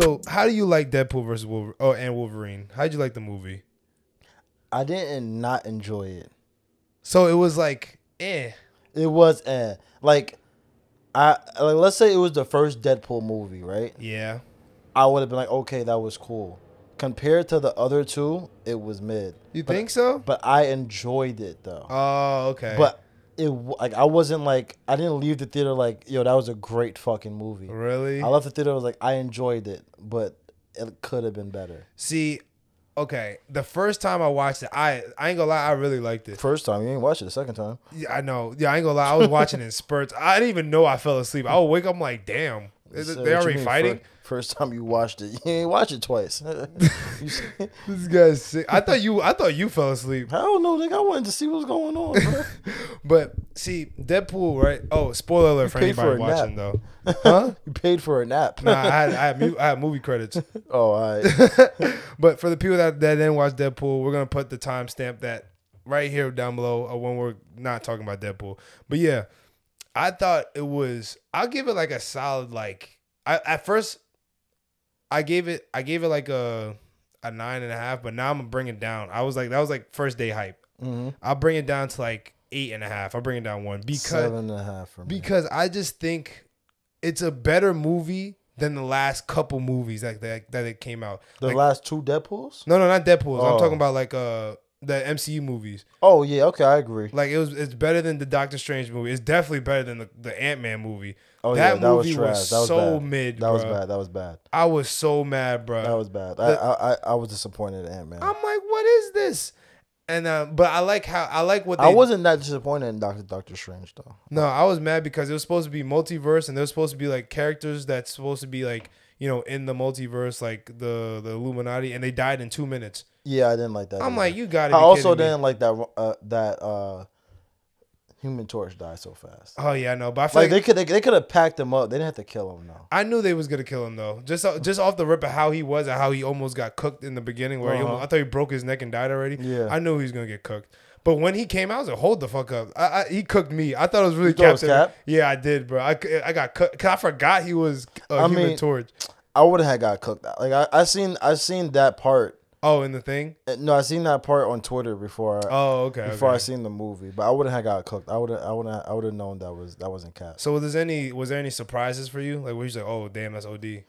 So, how do you like Deadpool versus Wolverine? Oh, and Wolverine. How did you like the movie? I didn't not enjoy it. So it was like, eh. It was eh. Like I like let's say it was the first Deadpool movie, right? Yeah. I would have been like, okay, that was cool. Compared to the other two, it was mid. You But- think so? But I enjoyed it though. Oh, okay. But it like I wasn't like I didn't leave the theater like yo that was a great fucking movie. really, I left the theater I was like I enjoyed it, but it could have been better. see. Okay, the first time I watched it, I I ain't gonna lie, I really liked it. First time you ain't watched it the second time. Yeah, I know. Yeah, I ain't gonna lie. I was watching in spurts. I didn't even know I fell asleep. I would wake up I'm like, damn, So they already fighting? fir- First time you watched it, you ain't watch it twice. This guy's sick. I thought you. I thought you fell asleep. I don't know, nigga. I wanted to see what's going on. bro. But see, Deadpool, right? Oh, spoiler alert for paid for anybody a watching though. Huh? you paid for a nap. Nah, I had I had, mu- I had movie credits. oh, all right. But for the people that, that didn't watch Deadpool, we're gonna put the timestamp that right here down below uh, when we're not talking about Deadpool. But yeah, I thought it was. I'll give it like a solid like. I at first, I gave it. I gave it like a a nine and a half. But now I'm gonna bring it down. I was like that was like first day hype. Mm-hmm. I'll bring it down to like eight and a half. I'll bring it down one because Seven and a half for me. because I just think it's a better movie than the last couple movies that that, that it came out. the Like- last two Deadpool's. no, no, not Deadpool. I'm Oh. talking about like uh the MCU movies. Oh yeah, okay, I agree. Like it was, it's better than the Doctor Strange movie. It's definitely better than the, the Ant Man movie. Oh that yeah, that was movie trash. was that was so bad. mid, That was bad. That was bad. I was so mad, bro. That was bad. The- I, I I was disappointed in Ant Man. I'm like, what is this? And uh, but I like how I like what they I wasn't that disappointed in Doctor Doctor Strange though. No, I was mad because it was supposed to be multiverse, and there was supposed to be like characters that's supposed to be like you know in the multiverse, like the the Illuminati, and they died in two minutes. Yeah, I didn't like that. I'm either. like, you got it. I also didn't like that uh, that uh, Human Torch died so fast. Oh yeah, no, but I feel Like like, they could they, they could have packed him up. They didn't have to kill him though. I knew they was gonna kill him though. Just just off the rip of how he was and how he almost got cooked in the beginning, where Uh-huh. almost, I thought he broke his neck and died already. Yeah. I knew he was gonna get cooked. But when he came out, I was like, "Hold the fuck up!" I, I, he cooked me. I thought it was really You thought it was Captain. Cap? Yeah, I did, bro. I, I got cooked. Cause I forgot he was a I Human mean- Torch. I would have got cooked out. Like I, I seen I seen that part. Oh, in the thing. Uh, No, I seen that part on Twitter before. I, Oh, okay. before okay. I seen the movie, but I wouldn't have got cooked. I would have I would have I would have known that was that wasn't Cap. So was there any was there any surprises for you? Like were you like, oh damn, that's OD.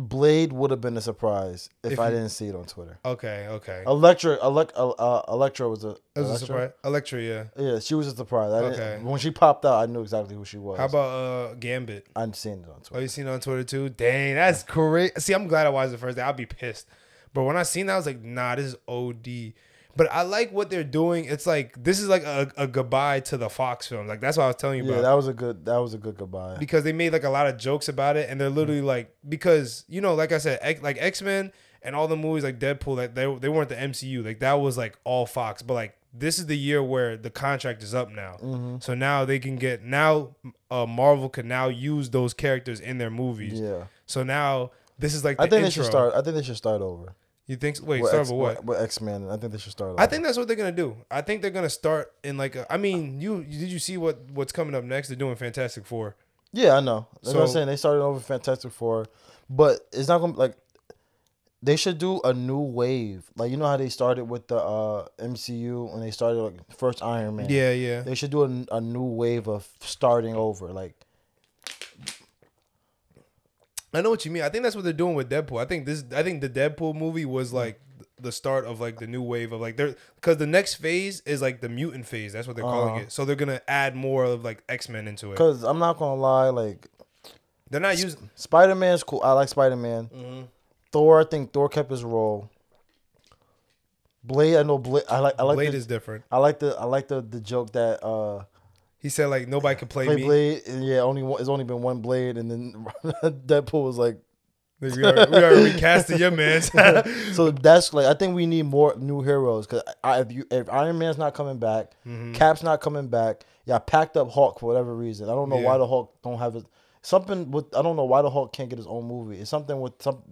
Blade would have been a surprise if, If I you- didn't see it on Twitter. Okay, okay. Elektra, Elec- uh, uh, Elektra was a. It was a surprise. Elektra, yeah. Yeah, she was a surprise. I Okay. When she popped out, I knew exactly who she was. How about uh Gambit? I'd seen it on Twitter. Oh, you seen it on Twitter too? Dang, that's crazy. See, I'm glad I watched the first day. I'd be pissed. But when I seen that, I was like, nah, this is OD. But I like what they're doing. It's like this is like a, a goodbye to the Fox film. Like that's what I was telling you Yeah, about. that was a good. That was a good goodbye. because they made like a lot of jokes about it, and they're literally like because you know, like I said, X, like X Men and all the movies like Deadpool, like they they weren't the MCU, like that was like all Fox, but like this is the year where the contract is up now, Mm-hmm. so now they can get now uh, Marvel can now use those characters in their movies. Yeah, So now this is like the I think they should start. I think they should start over. You think? So? Wait, with start X, with what? With X Men, I think they should start. I think that's what they're gonna do. I think they're gonna start in like a, I mean, you did you see what what's coming up next? They're doing Fantastic Four. Yeah, I know. That's what I'm saying. They started over Fantastic Four, but it's not gonna like. They should do a new wave, like you know how they started with the uh, MCU when they started like first Iron Man. Yeah, yeah. They should do a, a new wave of starting over. Like I know what you mean. I think that's what they're doing with Deadpool. I think this. I think the Deadpool movie was like the start of like the new wave of like they're because the next phase is like the mutant phase. That's what they're calling Uh-huh. it. So they're gonna add more of like X Men into it. Cause I'm not gonna lie, like They're not using. Spider Man's cool. I like Spider Man. Mm-hmm. Thor, I think Thor kept his role. Blade, I know Blade. I like. I like. Blade the, is different. I like the. I like the the joke that uh He said like nobody can play, play me. Blade. And yeah, only one. It's only been one Blade, and then Deadpool was like. We are, we are recasting your man. So that's like I think we need more new heroes because if you if Iron Man's not coming back, Mm-hmm. Cap's not coming back. Yeah, packed up Hulk for whatever reason. I don't know Yeah. why the Hulk don't have his something with. I don't know why the Hulk can't get his own movie. It's something with some.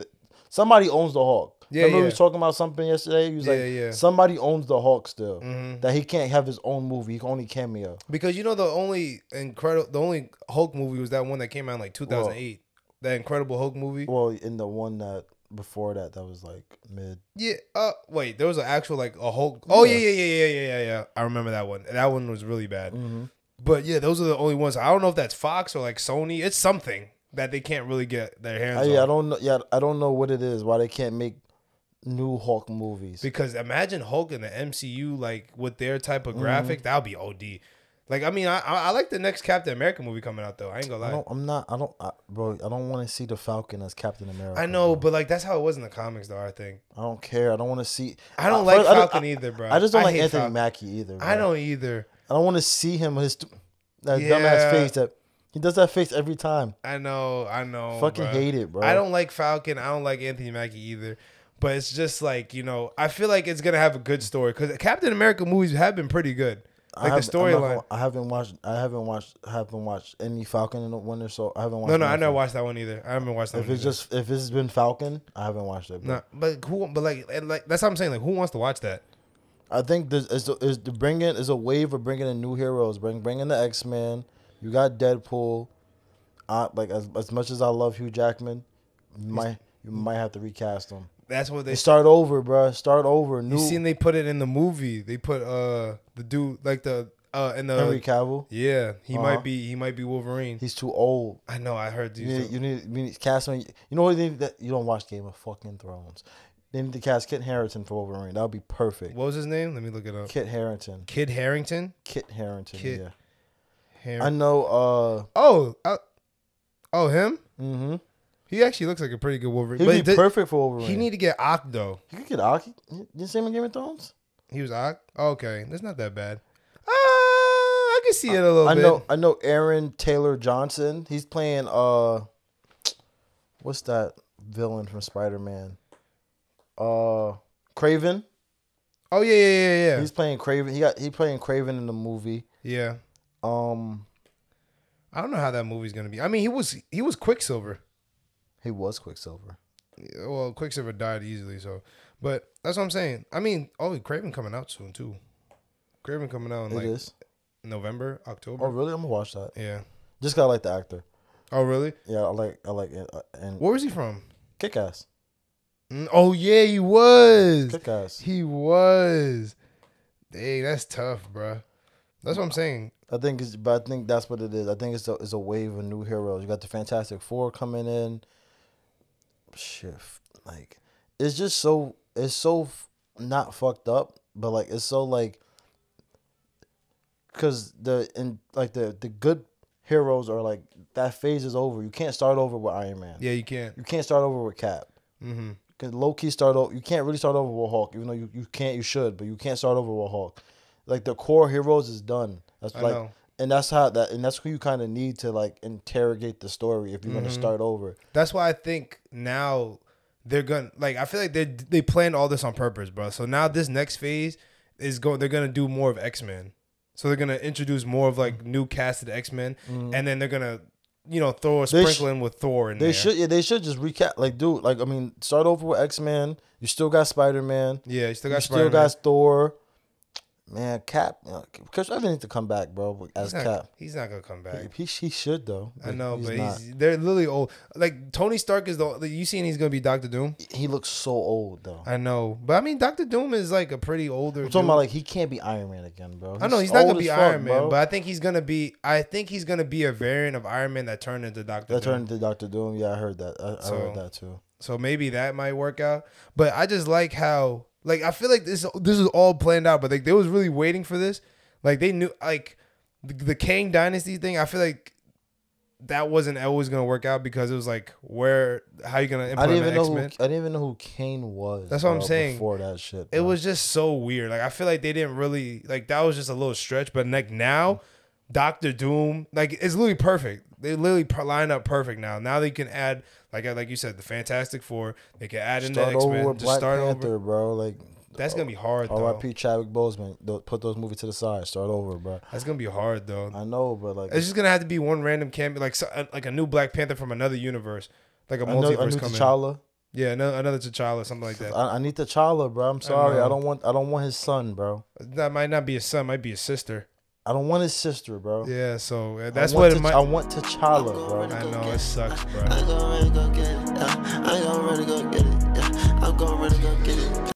Somebody owns the Hulk. Yeah, Remember we yeah. was talking about something yesterday. He was like, Yeah, yeah. somebody owns the Hulk still. Mhm. That he can't have his own movie. He can only cameo. Because you know the only incredible, the only Hulk movie was that one that came out in like 2008. that Incredible Hulk movie. Well, in the one that before that, that was like mid. Yeah. Uh, wait. There was an actual like a Hulk. Oh yeah, Yeah. yeah, yeah, yeah, yeah, yeah, yeah. I remember that one. That one was really bad. Mm-hmm. But yeah, those are the only ones. I don't know if that's Fox or like Sony. It's something that they can't really get their hands I, on. yeah, I don't know. Yeah, I don't know what it is. Why they can't make new Hulk movies? Because imagine Hulk in the MCU, like with their type Mm-hmm. of graphic, that would be OD. Like, I mean, I, I I like the next Captain America movie coming out though. I ain't gonna lie. I'm not. I don't. I, bro, I don't want to see the Falcon as Captain America. I know, bro. but like that's how it was in the comics, though. I think I don't care. I don't want to see. I don't I- like I don't- Falcon either, bro. I just don't like Anthony Falcon. Mackie either. Bro. I don't either. I don't want to see him with his that Yeah. dumbass face. That he does that face every time. I know. I know. Fucking bruh. hate it, bro. I don't like Falcon. I don't like Anthony Mackie either. But it's just like you know, I feel like it's gonna have a good story because Captain America movies have been pretty good. I Like the haven't- storyline. I haven't watched. I haven't watched. I haven't watched any Falcon in the Winter. So I haven't watched. No, no, I never watched that one either. I haven't watched that If one. it's either. just if it's been Falcon, I haven't watched it. Bro. no, but who? But like, and like that's what I'm saying. Like, who wants to watch that? I think this is is the bringing is a wave of bringing in new heroes. Bring bringing the X Men. You got Deadpool. I, like as as much as I love Hugh Jackman, might you might have to recast them. That's what they. Start over, bro. Start over. New You seen they put it in the movie? They put uh the dude like the uh in the Henry Cavill. yeah he Uh-huh. might be he might be Wolverine. He's too old. I know. I heard You need, you need, you need cast him. You know what? They need that you don't watch Game of fucking Thrones. They need to cast Kit Harington for Wolverine. That would be perfect. what was his name? Let me look it up. Kit Harington. Kid Harington. Kit Harington. Kit Yeah. Har- I know. Uh. oh, uh, oh him. Mm-hmm. He actually looks like a pretty good Wolverine. He'd but be perfect for Wolverine. he need to get Ock though. You could get Aki. You see him in Game of Thrones? He was Ock. Okay, that's not that bad. Uh, I can see it a little I bit. know. I know. Aaron Taylor Johnson. He's playing. Uh. What's that villain from Spider Man? Uh. Kraven. Oh yeah, yeah, yeah, yeah. He's playing Kraven. He got. He playing Kraven in the movie. yeah. Um. I don't know how that movie's gonna be. I mean, he was he was Quicksilver. He was Quicksilver. Yeah, Well, Quicksilver died easily, so. But that's what I'm saying. I mean, oh, Kraven coming out soon too. Kraven coming out in It is. like November, October. Oh really? I'm gonna watch that. Yeah. Just gotta like the actor. Oh really? Yeah, I like. I like it. Uh, and Where was he from? kick ass. Mm, Oh yeah, he was. Kick ass. He was. Dang, that's tough, bruh. That's what I'm saying. I think it's, but I think that's what it is. I think it's a, it's a wave of new heroes. You got the Fantastic Four coming in. Shit, like it's just so it's so not fucked up, but like it's so like because the in like the the good heroes are like that phase is over. You can't start over with Iron Man. Yeah, you can't. You can't start over with Cap. Mm-hmm. Cause low key start over. You can't really start over with Hulk, even though you, you can't. You should, but you can't start over with Hulk. Like the core heroes is done. That's I like, know. And that's how that, and that's who you kind of need to like interrogate the story if you're gonna Mhm. start over. That's why I think now they're gonna like. I feel like they they planned all this on purpose, bro. So now this next phase is going. They're gonna do more of X Men. So they're gonna introduce more of like new cast casted X Men, and then they're gonna you know throw a sprinkle in with Thor in They there. should, yeah, they should just recap. Like, dude, like I mean, start over with X Men. You still got Spider Man. Yeah, you still got still Spider-Man. You still got Thor. Man, Cap, uh, because I needs to come back, bro. As He's not, Cap, he's not gonna come back. he, he should though. I know, but not. he's they're literally old. Like Tony Stark is the you seen he's gonna be Doctor Doom. he looks so old though. I know, but I mean Doctor Doom is like a pretty older. I'm talking dude. about like he can't be Iron Man again, bro. I know he's not gonna be fuck, Iron Man, bro. but I think he's gonna be. I think he's gonna be a variant of Iron Man that turned into Doctor. that Doom. turned into Doctor Doom. Yeah, I heard that. I, I heard that too. So maybe that might work out. But I just like how like I feel like this this is all planned out, but like they was really waiting for this. Like they knew like the, the Kang Dynasty thing. I feel like that wasn't always gonna work out because it was like where how you gonna I implement didn't even know X who Men. I didn't even know who Kang was. That's what I'm saying. Before that shit, It was just so weird. Like I feel like they didn't really like that was just a little stretch. But like now, Doctor Doom, like it's literally perfect. They literally line up perfect now. Now they can add like like you said the Fantastic Four. They can add in the X Men. with Just Black start Panther, over. bro. Like That's gonna be hard though. R.I.P. Chadwick Boseman. Put those movies to the side. Start over, bro. That's gonna be hard though. I know, but like It's just gonna have to be one random cameo, like uh, like a new Black Panther from another universe, like a I multiverse need coming. T'Challa. Yeah, another, another T'Challa, something like that. I, I need T'Challa, bro. I'm sorry. know. I don't want. I don't want his son, bro. That might not be a son, might be a sister. I don't want his sister, bro. Yeah, so uh, I that's want what it T- might. I want T'Challa, bro. I know it sucks, bro.